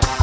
Bye.